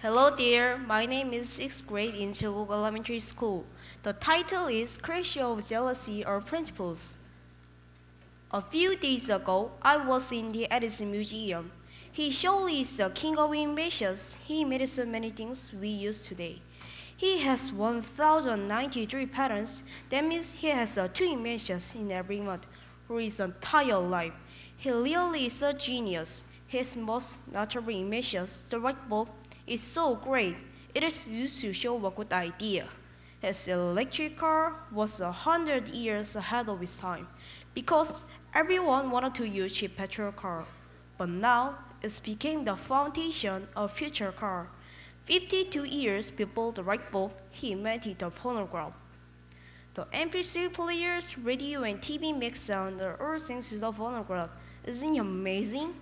Hello dear, my name is 6th grade in Chiluk Elementary School. The title is Crash of Jealousy or Principles. A few days ago, I was in the Edison Museum. He surely is the king of inventions. He made so many things we use today. He has 1,093 patents. That means he has uh, two inventions in every month for his entire life. He really is a genius. His most notable inventions, the light bulb, is so great. It is used to show a good idea. His electric car was a hundred years ahead of its time because everyone wanted to use cheap petrol car. But now it became the foundation of future car. 52 years before the light bulb, he invented the phonograph. The MP3 players, radio, and TV mix sound are all thanks to the phonograph. Isn't it amazing?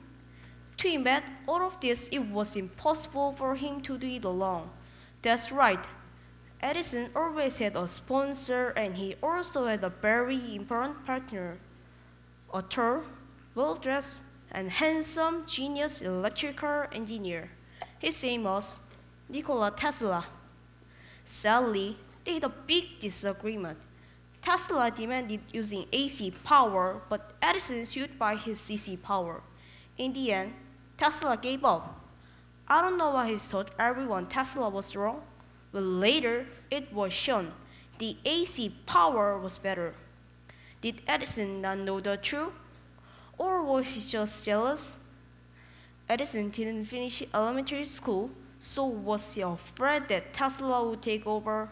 To invent all of this, it was impossible for him to do it alone. That's right. Edison always had a sponsor, and he also had a very important partner. A tall, well-dressed, and handsome genius electrical engineer. His name was Nikola Tesla. Sadly, they had a big disagreement. Tesla demanded using AC power, but Edison sued by his DC power. In the end, Tesla gave up. I don't know why he thought everyone Tesla was wrong, but later it was shown the AC power was better. Did Edison not know the truth? Or was he just jealous? Edison didn't finish elementary school, so was he afraid that Tesla would take over?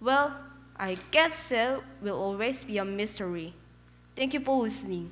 Well, I guess that will always be a mystery. Thank you for listening.